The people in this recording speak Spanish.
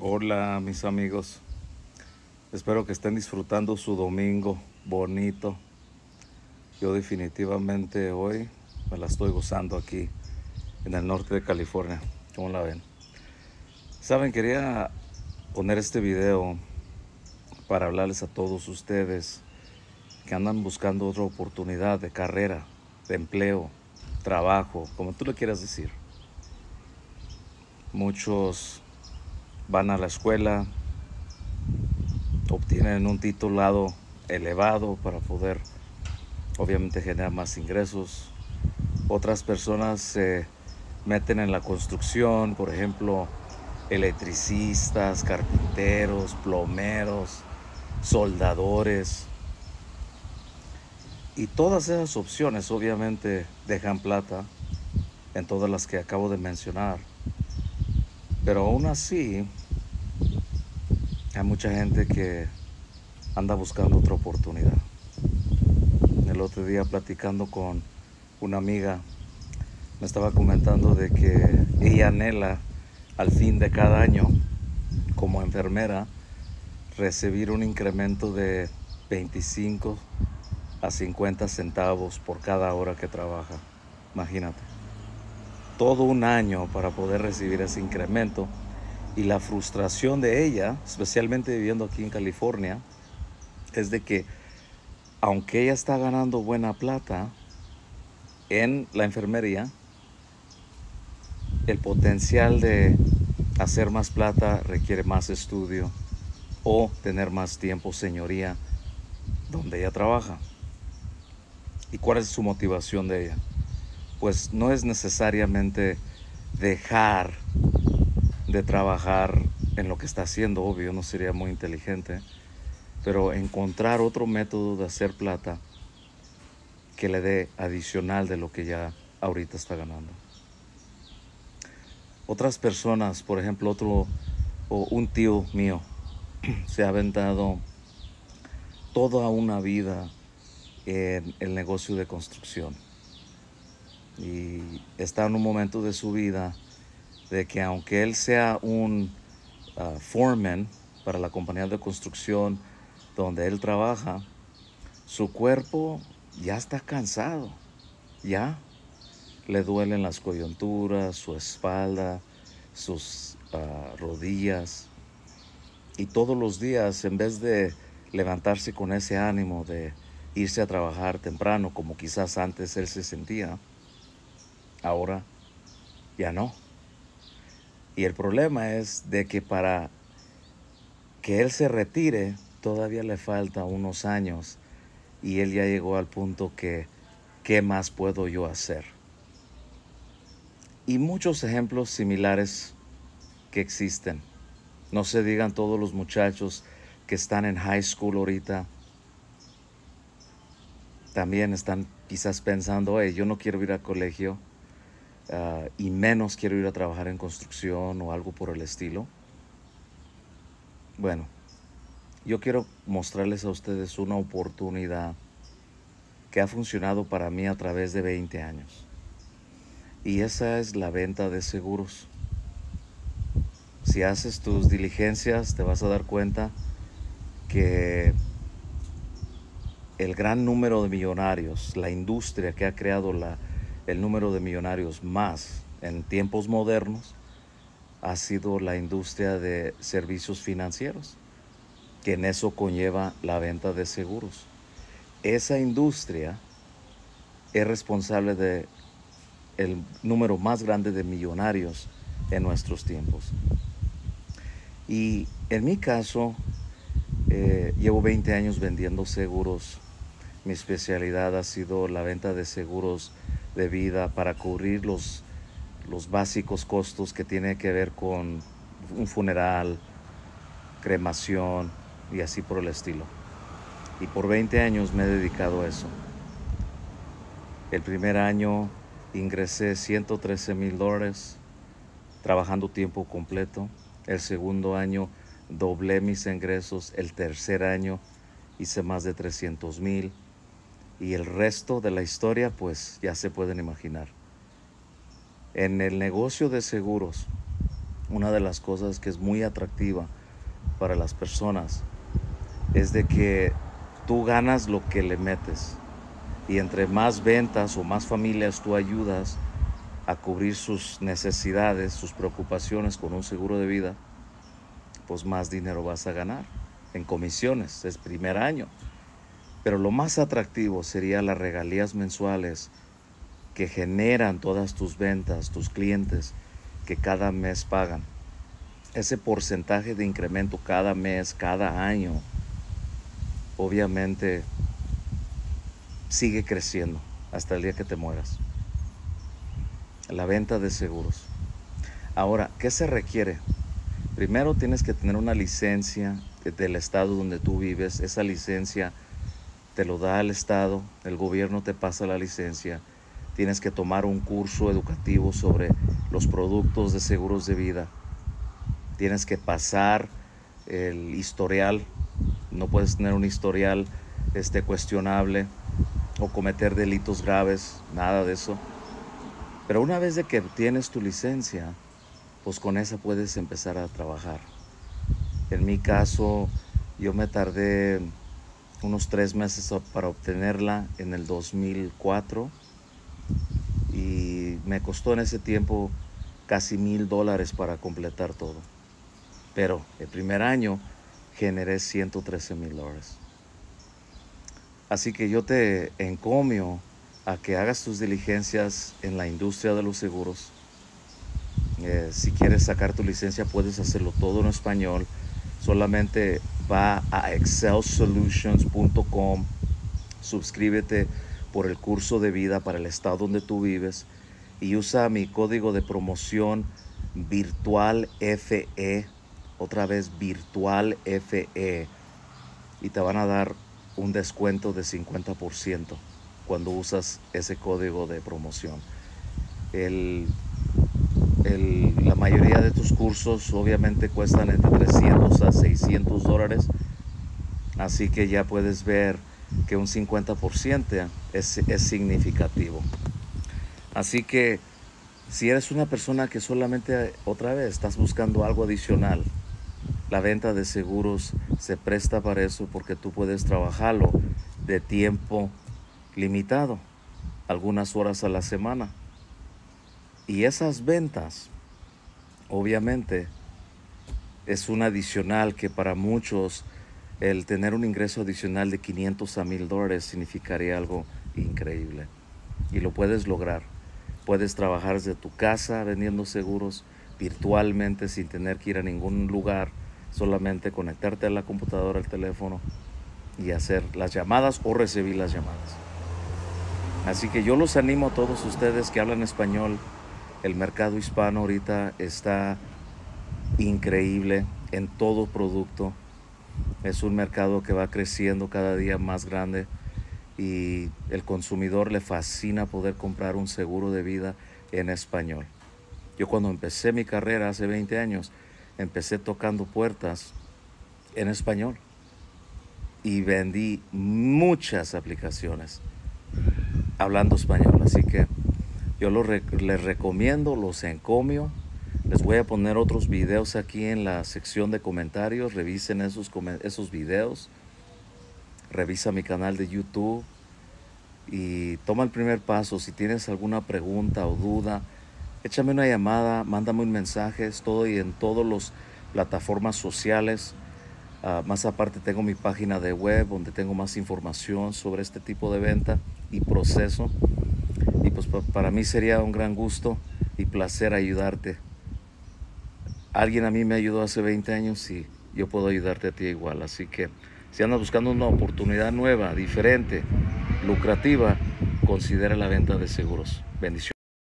Hola mis amigos, espero que estén disfrutando su domingo bonito. Yo definitivamente hoy me la estoy gozando aquí en el norte de California. ¿Cómo la ven? Saben, quería poner este video para hablarles a todos ustedes que andan buscando otra oportunidad de carrera, de empleo, trabajo, como tú le quieras decir. Muchos van a la escuela, obtienen un titulado elevado para poder obviamente generar más ingresos. Otras personas se meten en la construcción, por ejemplo, electricistas, carpinteros, plomeros, soldadores. Y todas esas opciones obviamente dejan plata en todas las que acabo de mencionar. Pero aún así, hay mucha gente que anda buscando otra oportunidad. El otro día platicando con una amiga, me estaba comentando de que ella anhela al fin de cada año, como enfermera, recibir un incremento de 25 a 50 centavos por cada hora que trabaja. Imagínate todo un año para poder recibir ese incremento. Y la frustración de ella, especialmente viviendo aquí en California, es de que aunque ella está ganando buena plata en la enfermería, el potencial de hacer más plata requiere más estudio o tener más tiempo, señoría, donde ella trabaja. ¿Y cuál es su motivación de ella? Pues no es necesariamente dejar de trabajar en lo que está haciendo, obvio, no sería muy inteligente, pero encontrar otro método de hacer plata que le dé adicional de lo que ya ahorita está ganando. Otras personas, por ejemplo, otro o un tío mío se ha aventado toda una vida en el negocio de construcción y está en un momento de su vida de que aunque él sea un uh, foreman para la compañía de construcción donde él trabaja, su cuerpo ya está cansado, ya le duelen las coyunturas, su espalda, sus uh, rodillas. Y todos los días, en vez de levantarse con ese ánimo de irse a trabajar temprano, como quizás antes él se sentía, ahora ya no. Y el problema es de que para que él se retire todavía le falta unos años y él ya llegó al punto que, ¿qué más puedo yo hacer? Y muchos ejemplos similares que existen. No se digan todos los muchachos que están en high school ahorita. También están quizás pensando, hey, yo no quiero ir al colegio Ah, y menos quiero ir a trabajar en construcción o algo por el estilo. Bueno, yo quiero mostrarles a ustedes una oportunidad que ha funcionado para mí a través de 20 años. Y esa es la venta de seguros. Si haces tus diligencias, te vas a dar cuenta que el gran número de millonarios, la industria que ha creado la, el número de millonarios más en tiempos modernos ha sido la industria de servicios financieros, que en eso conlleva la venta de seguros. Esa industria es responsable de el número más grande de millonarios en nuestros tiempos. Y en mi caso, eh, llevo 20 años vendiendo seguros. Mi especialidad ha sido la venta de seguros de vida para cubrir los, los básicos costos que tiene que ver con un funeral, cremación y así por el estilo. Y por 20 años me he dedicado a eso. El primer año ingresé 113 mil dólares trabajando tiempo completo. El segundo año doblé mis ingresos. El tercer año hice más de 300 mil. Y el resto de la historia, pues ya se pueden imaginar. En el negocio de seguros, una de las cosas que es muy atractiva para las personas es de que tú ganas lo que le metes. Y entre más ventas o más familias tú ayudas a cubrir sus necesidades, sus preocupaciones con un seguro de vida, pues más dinero vas a ganar en comisiones, es primer año. Pero lo más atractivo sería las regalías mensuales que generan todas tus ventas, tus clientes, que cada mes pagan. Ese porcentaje de incremento cada mes, cada año, obviamente sigue creciendo hasta el día que te mueras. La venta de seguros. Ahora, ¿qué se requiere? Primero tienes que tener una licencia del estado donde tú vives. Esa licencia te lo da el estado, el gobierno te pasa la licencia. Tienes que tomar un curso educativo sobre los productos de seguros de vida. Tienes que pasar el historial. No puedes tener un historial este, cuestionable o cometer delitos graves, nada de eso. Pero una vez de que tienes tu licencia, pues con esa puedes empezar a trabajar. En mi caso, yo me tardé unos tres meses para obtenerla en el 2004 y me costó en ese tiempo casi mil dólares para completar todo. Pero el primer año generé 113 mil dólares. Así que yo te encomio a que hagas tus diligencias en la industria de los seguros. Eh, si quieres sacar tu licencia puedes hacerlo todo en español. Solamente va a excelsolutions.com, suscríbete por el curso de vida para el estado donde tú vives y usa mi código de promoción virtual FE, otra vez virtual FE, y te van a dar un descuento de 50% cuando usas ese código de promoción. El, la mayoría de tus cursos obviamente cuestan entre 300 a 600 dólares, así que ya puedes ver que un 50% es, es significativo. Así que si eres una persona que solamente otra vez estás buscando algo adicional, la venta de seguros se presta para eso porque tú puedes trabajarlo de tiempo limitado, algunas horas a la semana. Y esas ventas, obviamente, es un adicional que para muchos el tener un ingreso adicional de 500 a 1000 dólares significaría algo increíble. Y lo puedes lograr. Puedes trabajar desde tu casa vendiendo seguros virtualmente sin tener que ir a ningún lugar, solamente conectarte a la computadora, al teléfono y hacer las llamadas o recibir las llamadas. Así que yo los animo a todos ustedes que hablan español. El mercado hispano ahorita está increíble en todo producto. Es un mercado que va creciendo cada día más grande y el consumidor le fascina poder comprar un seguro de vida en español. Yo cuando empecé mi carrera hace 20 años, empecé tocando puertas en español y vendí muchas aplicaciones hablando español. Así que yo les recomiendo, los encomio. Les voy a poner otros videos aquí en la sección de comentarios. Revisen esos, esos videos. Revisa mi canal de YouTube. Y toma el primer paso. Si tienes alguna pregunta o duda, échame una llamada, mándame un mensaje. Estoy en todas las plataformas sociales. Ah, más aparte tengo mi página de web donde tengo más información sobre este tipo de venta y proceso. Pues para mí sería un gran gusto y placer ayudarte. Alguien a mí me ayudó hace 20 años y yo puedo ayudarte a ti igual. Así que si andas buscando una oportunidad nueva, diferente, lucrativa, considera la venta de seguros. Bendiciones.